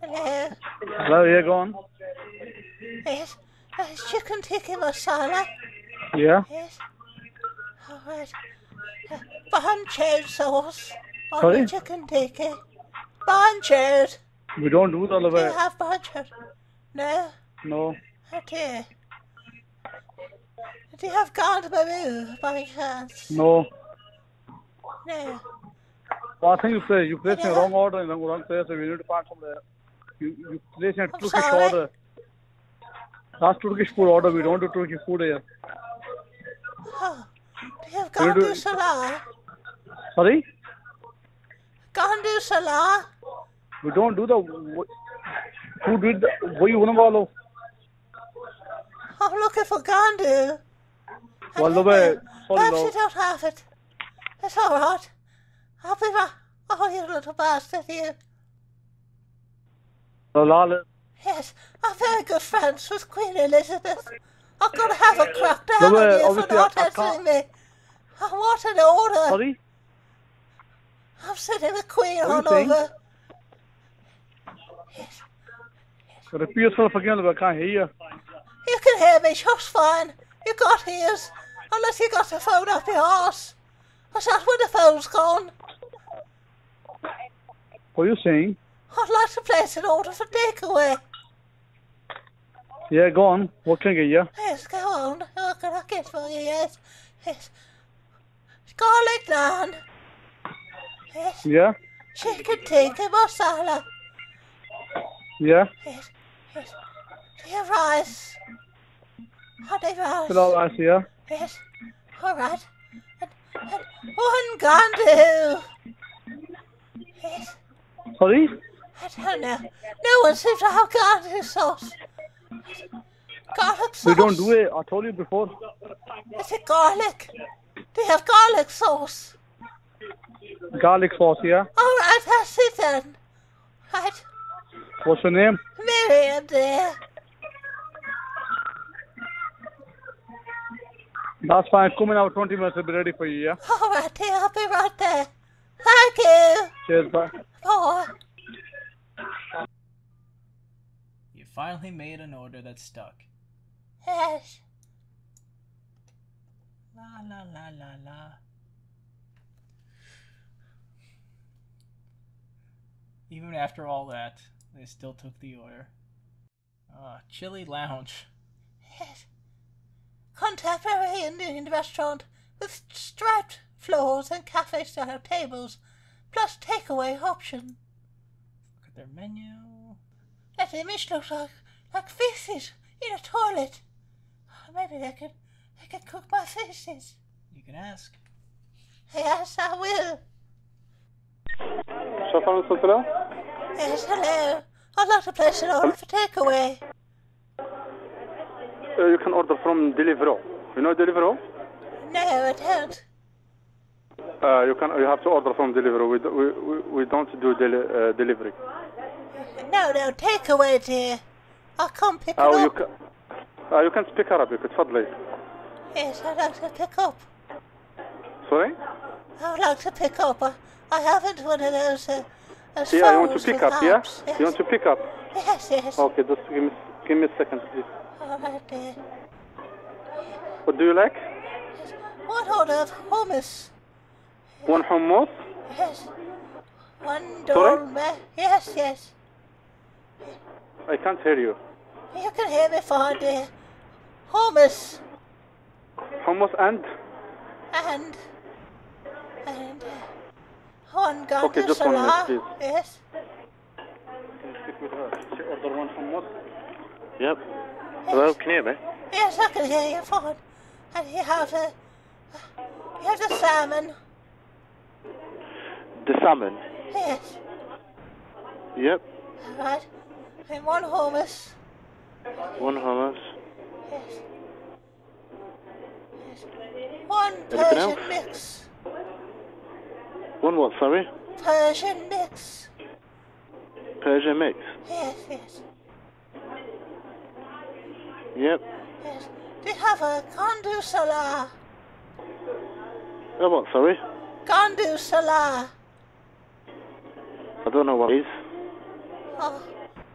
Hello. Hello, yeah, go on. Yes. There's chicken tikka masala. Yeah. Yes. All right. Uh, Banchod sauce on Sorry? the chicken tikka. Banchod. We don't do the Do you way. have banchod? No. No. Okay. Do you have garlic baroo by any chance? No. No. Well, I think you place you placed in the wrong order in the wrong place, so we need to find some there. You you placed in a Turkish sorry? order. That's Turkish food order. We don't do Turkish food here. Oh. Do you have We do- salah? Sorry? Gandu salah? We don't do the who did the what you want to I'm looking for gandu. Well, the way sorry, Perhaps you don't have it. It's all right. I'll be back. Oh, you little bastard, you. Lala. Yes, I'm very good friends with Queen Elizabeth. I'm gonna have a crack down on you for not I answering can't- me. I want an order. Sorry? I'm sitting the Queen What all saying? over. Repeat yourself again, but I can't hear you. You can hear me just fine. You got ears. Unless you got the phone up your arse. Is that where the phone's gone? What are you saying? I'd like to place an order for takeaway. Yeah, go on. What can I get you? Yes, go on. What can I get for you? Yes. Yes. Garlic naan. Yes. Yeah? Chicken tikka masala. Yeah? Yes. Yes. Do you rice? Honey rice. Out rice, yeah? Yes. All right. And, and one gandu. Yes. Sorry? I don't know. No one seems to have gandu sauce. Garlic sauce. We don't do it. I told you before. Is it garlic? You have garlic sauce? Garlic sauce, yeah? All right, that's it then. Right. What's your name? Miriam, dear. That's fine. Come in out 20 minutes. I'll be ready for you, yeah? All right, dear. I'll be right there. Thank you. Cheers, bye. Bye. You finally made an order that stuck. Yes. La la la la la. Even after all that, they still took the order. Ah, Chili Lounge. Yes. Contemporary Indian restaurant with striped floors and cafe-style tables, plus takeaway option. Look at their menu. That image looks like like feces in a toilet. Maybe they could they could cook my feces. You can ask. Yes, I will. Chauffeur Sotelo? Yes, hello. I'd like to place an order for takeaway. Uh, you can order from Deliveroo. You know Deliveroo? No, I don't. Uh, you can. You have to order from Deliveroo. We, do, we, we, we don't do deli- uh, delivery. No, no, takeaway, dear. I'll come pick it Oh, you up. can. Uh, you can speak Arabic. تفضلي. Yes, I'd like to pick up. Sorry? I would like to pick up. I, haven't one of those. Uh, those Yeah, you want to pick up, yeah? Yes. You want to pick up? Yes, yes. Okay, just give me, give me a second, please. All right, dear. What do you like? One order of hummus. One hummus? Yes. One dolma. Yes, yes. I can't hear you. You can hear me fine, dear. Hummus Hummus and? and and uh, one gandu Okay, just one minute, salah. please. Yes. Can you Speak with her. She order one hummus. Yep. Hello, can you hear me? Yes, I can hear you fine. And you have the you have the salmon. The salmon? Yes. Yep. All right. And one hummus. One hummus. Yes. Yes. One Anything Persian else? mix. One what, sorry? Persian mix. Persian mix? Yes, yes, Yep. yes. You have a gandu salah? Oh, what, sorry? Gandu salah. I don't know what it is. Oh,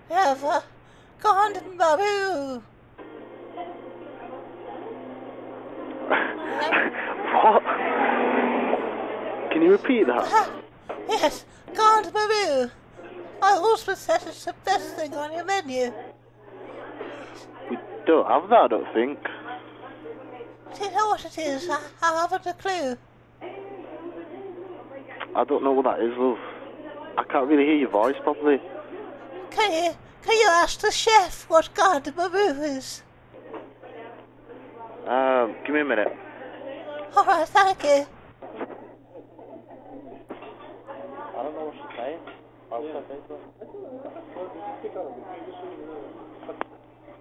you have a gandu babu. What? Can you repeat that? Yes, gandu babu. My husband said it's the best thing on your menu. We don't have that, I don't think. Do you know what it is? I, I haven't a clue. I don't know what that is, love. I can't really hear your voice properly. Can you can you ask the chef what gandu babu is? Um, give me a minute. All right, thank you. I don't know she's saying. Why would I say so?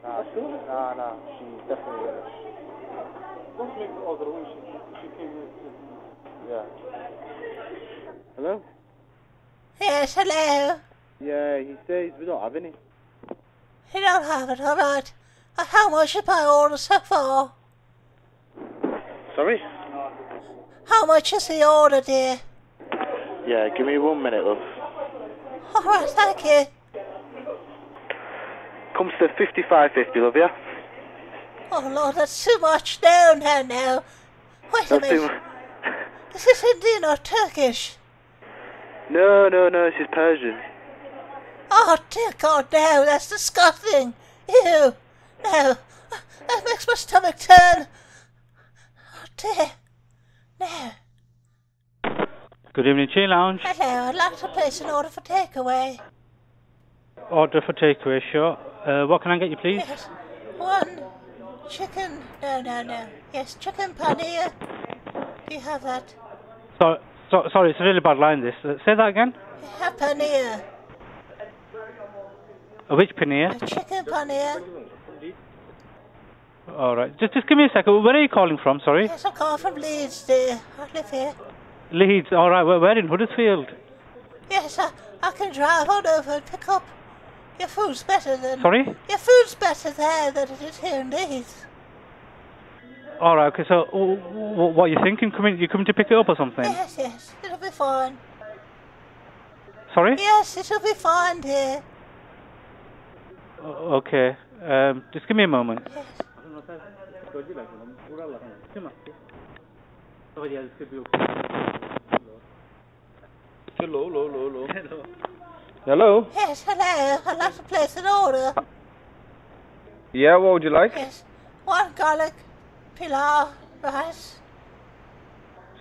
Nah, she, nah, nah, she's definitely English. Don't make the order when she, she came in. Yeah. Hello? Yes, hello. Yeah, he says we don't have any. You don't have it, all right. Uh, how much is my order so far? Sorry? How much is the order, dear? Yeah, give me one minute, love. <laughs> All right, thank you. Comes to 55.50, love, yeah? Oh Lord, that's too much. No, no, no. Wait a That's too minute. <laughs> Is this Indian or Turkish? No, no, no, this is Persian. Oh dear God, no, that's disgusting. Ew, no, that makes my stomach turn. Oh dear, no. Good evening, Chi Lounge. Hello, I'd like to place an order for takeaway. Order for takeaway, sure. Uh, what can I get you, please? Yes, one chicken. No, no, no. Yes, chicken paneer. Do you have that? So, so, sorry, it's a really bad line. This. Uh, say that again. Have paneer. Uh, which paneer? Chicken paneer. All right. Just, just give me a second. Where are you calling from? Sorry. Yes, I'm calling from Leeds, dear. I live here. Leeds. All right. We're, we're in Huddersfield. Yes, I, I can drive on over and pick up. Your food's better than. Sorry? Your food's better there than it is here in Leeds. All right. Okay. So, w- w- what are you thinking? Coming? You coming to pick it up or something? Yes, yes, it'll be fine. Sorry. Yes, it'll be fine, dear. O- Okay. Um, just give me a moment. Hello, hello, hello, hello. Hello? Yes, hello. I'd like to place an order. Yeah, what would you like? Yes, one garlic pilau rice.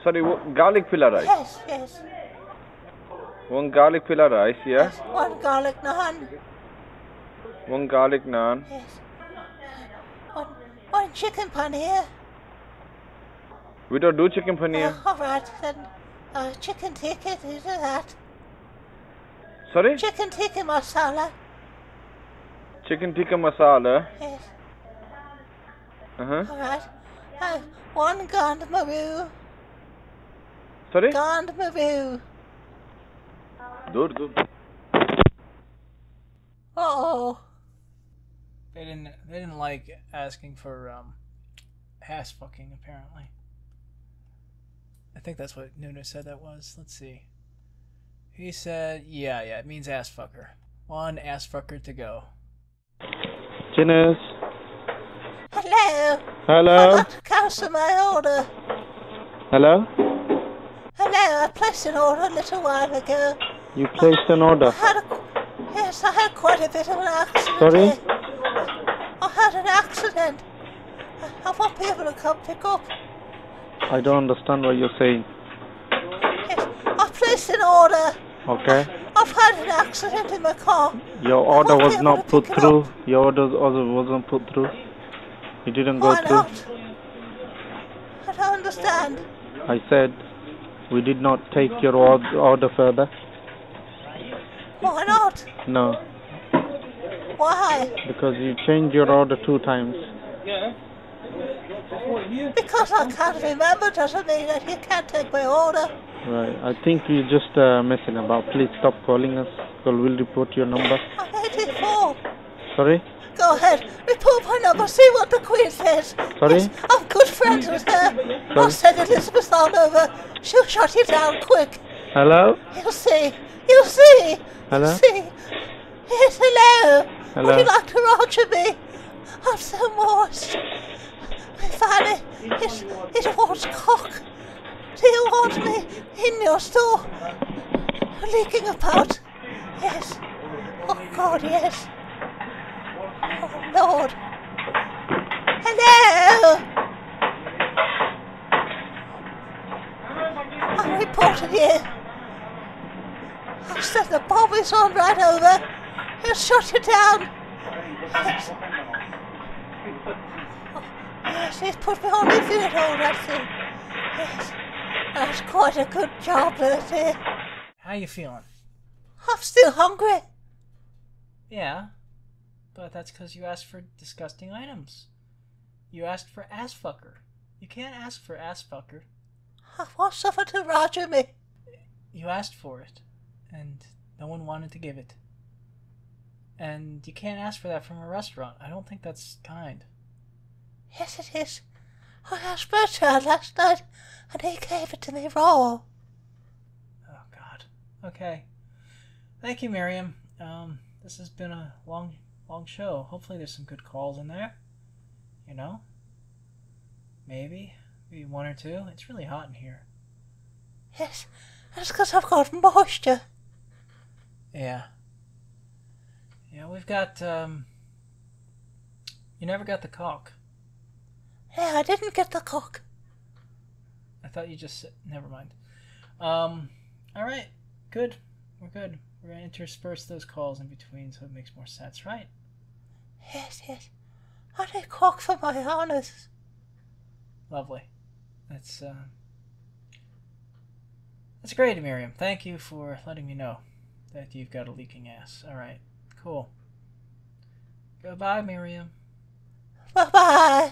Sorry, what, garlic pillar rice? Yes, yes. One garlic pillar rice, yeah? One garlic naan. One garlic naan. Yes. One, one chicken paneer. We don't do chicken paneer. Oh, all right, then. Uh, chicken tikka, do you do that? Sorry? Chicken tikka masala. Chicken tikka masala. Yes. Uh-huh. All right. Uh, one gand maru. Sorry? Gand maru. Good, good. Oh. They didn't. They didn't like asking for um, ass fucking. Apparently. I think that's what Nuno said that was. Let's see. He said, "Yeah, yeah, it means ass fucker. One ass fucker to go." Chinners. Hello. Hello. I'd like to cancel my order. Hello. Hello, I placed an order a little while ago. You placed an order. I had a, yes, I had quite a bit of an accident. Sorry? here. I had an accident. I, I want people to come pick up. I don't understand what you're saying. I placed an order. Okay. I've had an accident in my car. Your order was not put through. Your order also wasn't put through. It didn't go Why through. not? I don't understand. I said we did not take your order further. Why not? No, Why? because you changed your order two times. Because I can't remember doesn't mean that you can't take my order. Right. I think you're just uh, messing about. Please stop calling us. Or we'll report your number. I'm 84. Sorry. Go ahead, report my number, see what the Queen says. Sorry. I'm good friends with her. I'll send Elizabeth on over. She'll shut you down quick. Hello. You'll see. You'll see. Hello? You'll see. Yes, hello. Hello? Would you like to roger me? I'm so moist. Fanny, it, it wants cock. You want me in your store? Leaking about? Yes. Oh, God, yes. Oh, Lord. Hello? I'm reporting you. I'll send the bobbies on right over. He'll shut you down. Yes. Yes, he's put me on the field, all that thing. Yes. That's quite a good job, that. How you feeling? I'm still hungry. Yeah, but that's because you asked for disgusting items. You asked for ass fucker. You can't ask for ass fucker. I want someone to roger me. You asked for it, and no one wanted to give it. and you can't ask for that from a restaurant. I don't think that's kind. Yes, it is. I asked Bertrand last night, and he gave it to me raw. Oh God. Okay. Thank you, Miriam. Um, this has been a long, long show. Hopefully, there's some good calls in there. You know. Maybe, maybe one or two. It's really hot in here. Yes, that's because I've got moisture. Yeah. Yeah, we've got. Um, you never got the cock. Yeah, I didn't get the cock. I thought you just said. Never mind. Um. All right. Good. We're good. We're gonna intersperse those calls in between so it makes more sense, right? Yes, yes. I need cock for my honors. Lovely. That's uh, that's great, Miriam. Thank you for letting me know that you've got a leaking ass. All right, cool. Goodbye, Miriam. Bye bye.